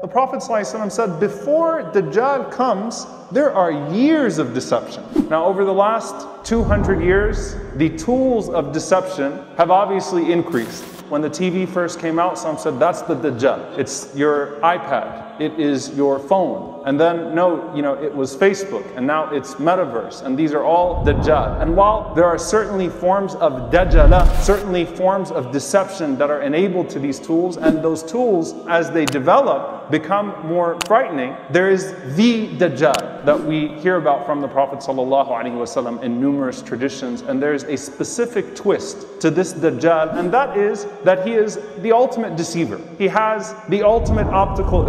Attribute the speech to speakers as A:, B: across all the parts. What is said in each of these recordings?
A: The Prophet ﷺ said, before Dajjal comes, there are years of deception. Now, over the last 200 years, the tools of deception have obviously increased. When the TV first came out, some said that's the Dajjal. It's your iPad, it is your phone. And then, no, you know, it was Facebook, and now it's metaverse, and these are all Dajjal. And while there are certainly forms of Dajjala, certainly forms of deception that are enabled to these tools, and those tools, as they develop, become more frightening, there is the Dajjal that we hear about from the Prophet ﷺ in numerous traditions, and there's a specific twist to this Dajjal, and that is that he is the ultimate deceiver. He has the ultimate optical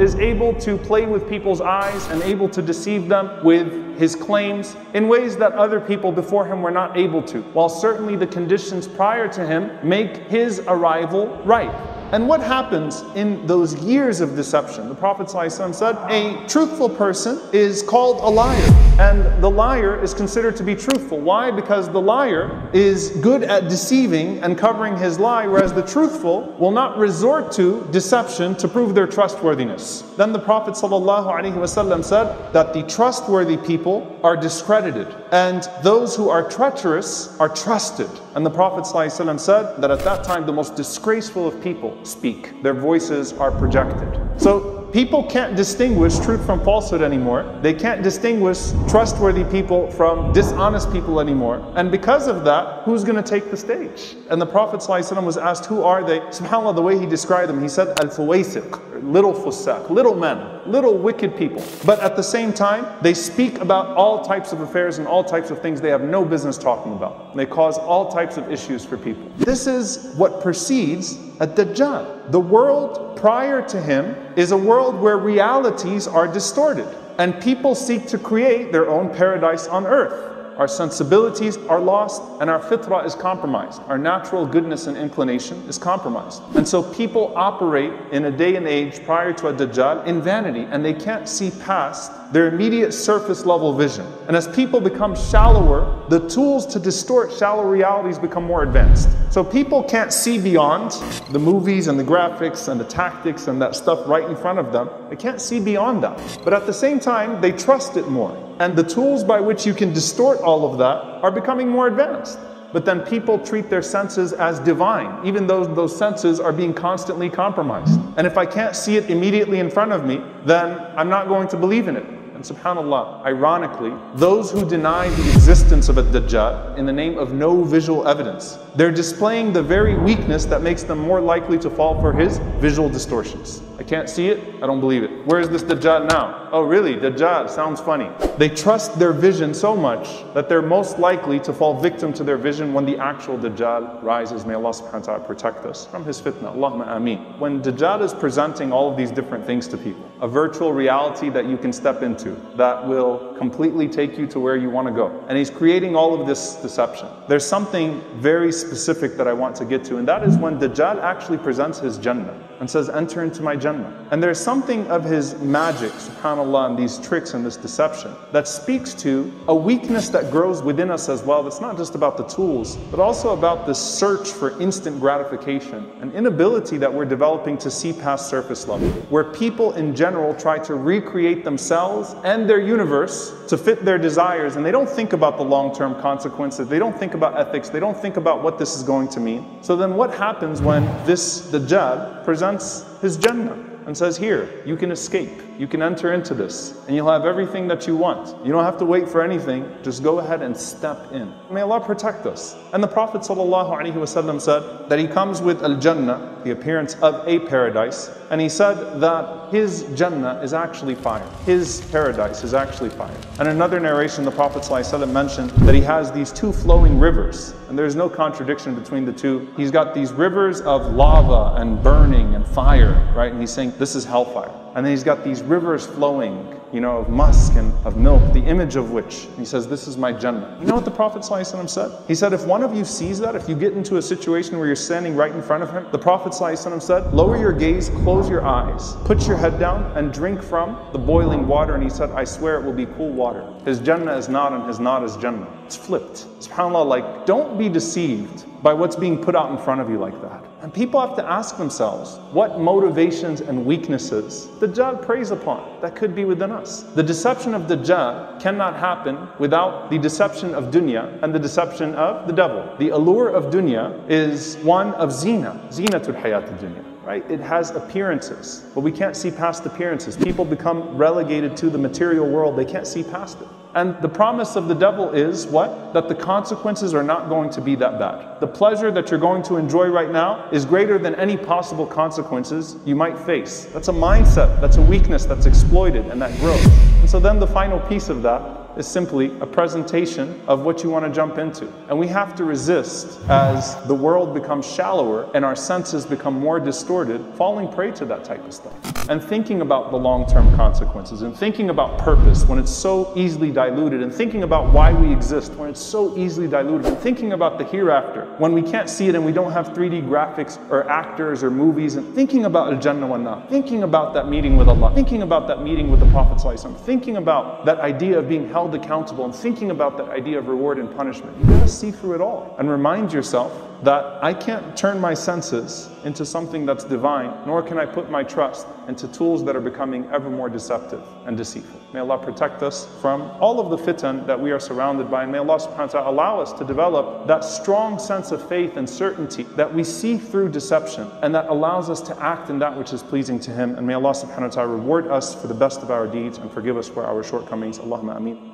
A: is able to play with people's eyes and able to deceive them with his claims in ways that other people before him were not able to, while certainly the conditions prior to him make his arrival right. And what happens in those years of deception? The Prophet ﷺ said, a truthful person is called a liar. And the liar is considered to be truthful. Why? Because the liar is good at deceiving and covering his lie, whereas the truthful will not resort to deception to prove their trustworthiness. Then the Prophet ﷺ said that the trustworthy people are discredited, and those who are treacherous are trusted. And the Prophet ﷺ said that at that time the most disgraceful of people speak. Their voices are projected. So people can't distinguish truth from falsehood anymore. They can't distinguish trustworthy people from dishonest people anymore. And because of that, who's going to take the stage? And the Prophet ﷺ was asked, Who are they? SubhanAllah, the way he described them, he said, Al Fuwaisiq, little fusak, little men, little wicked people. But at the same time, they speak about all types of affairs and all types of things they have no business talking about. They cause all types of issues for people. This is what precedes a Dajjal. The world prior to him is a world where realities are distorted and people seek to create their own paradise on earth. Our sensibilities are lost and our fitrah is compromised. Our natural goodness and inclination is compromised. And so people operate in a day and age prior to a Dajjal in vanity and they can't see past their immediate surface level vision. And as people become shallower, the tools to distort shallow realities become more advanced. So people can't see beyond the movies and the graphics and the tactics and that stuff right in front of them. They can't see beyond that. But at the same time, they trust it more. And the tools by which you can distort all of that are becoming more advanced. But then people treat their senses as divine, even though those senses are being constantly compromised. And if I can't see it immediately in front of me, then I'm not going to believe in it. And subhanAllah, ironically, those who deny the existence of a Dajjal in the name of no visual evidence, they're displaying the very weakness that makes them more likely to fall for his visual distortions. I can't see it, I don't believe it. Where is this Dajjal now? Oh, really? Dajjal sounds funny. They trust their vision so much that they're most likely to fall victim to their vision when the actual Dajjal rises. May Allah subhanahu wa ta'ala protect us from his fitna. Allahumma ameen. When Dajjal is presenting all of these different things to people, a virtual reality that you can step into that will completely take you to where you want to go. And he's creating all of this deception. There's something very specific that I want to get to, and that is when Dajjal actually presents his Jannah and says, Enter into my Jannah. And there's something of his magic, subhanAllah, and these tricks and this deception that speaks to a weakness that grows within us as well. That's not just about the tools, but also about the search for instant gratification, an inability that we're developing to see past surface level, where people in general try to recreate themselves and their universe to fit their desires, and they don't think about the long term consequences, they don't think about ethics, they don't think about what this is going to mean. So then, what happens when this Dajjal presents his Jannah and says, Here, you can escape, you can enter into this, and you'll have everything that you want. You don't have to wait for anything, just go ahead and step in. May Allah protect us. And the Prophet ﷺ said that he comes with Al Jannah, the appearance of a paradise, and he said that his Jannah is actually fire. His paradise is actually fire. And another narration, the Prophet ﷺ mentioned that he has these two flowing rivers, and there's no contradiction between the two. He's got these rivers of lava and burning and fire, right? And he's saying this is hellfire. And then he's got these rivers flowing you know, of musk and of milk, the image of which, he says, this is my Jannah. You know what the Prophet ﷺ said? He said, if one of you sees that, if you get into a situation where you're standing right in front of him, the Prophet ﷺ said, lower your gaze, close your eyes, put your head down and drink from the boiling water. And he said, I swear it will be cool water. His Jannah is not and his not is Jannah. It's flipped. SubhanAllah, like, don't be deceived by what's being put out in front of you like that. And people have to ask themselves what motivations and weaknesses the Dajjal preys upon that could be within us. The deception of the Dajjal cannot happen without the deception of dunya and the deception of the devil. The allure of dunya is one of zina, zinatul hayat dunya right? It has appearances, but we can't see past appearances. People become relegated to the material world, they can't see past it. And the promise of the devil is what? That the consequences are not going to be that bad. The pleasure that you're going to enjoy right now is greater than any possible consequences you might face. That's a mindset, that's a weakness that's exploited and that grows. And so then the final piece of that is simply a presentation of what you want to jump into. And we have to resist as the world becomes shallower and our senses become more distorted, falling prey to that type of stuff. And thinking about the long term consequences and thinking about purpose when it's so easily diluted and thinking about why we exist when it's so easily diluted and thinking about the hereafter when we can't see it and we don't have 3D graphics or actors or movies and thinking about Al Jannah wa thinking about that meeting with Allah, thinking about that meeting with the Prophet, thinking about that idea of being held held accountable and thinking about that idea of reward and punishment. You gotta see through it all and remind yourself that I can't turn my senses into something that's divine, nor can I put my trust into tools that are becoming ever more deceptive and deceitful. May Allah protect us from all of the fitan that we are surrounded by, and may Allah subhanahu wa ta'ala allow us to develop that strong sense of faith and certainty that we see through deception, and that allows us to act in that which is pleasing to Him. And may Allah subhanahu wa ta'ala reward us for the best of our deeds and forgive us for our shortcomings. Allahumma ameen.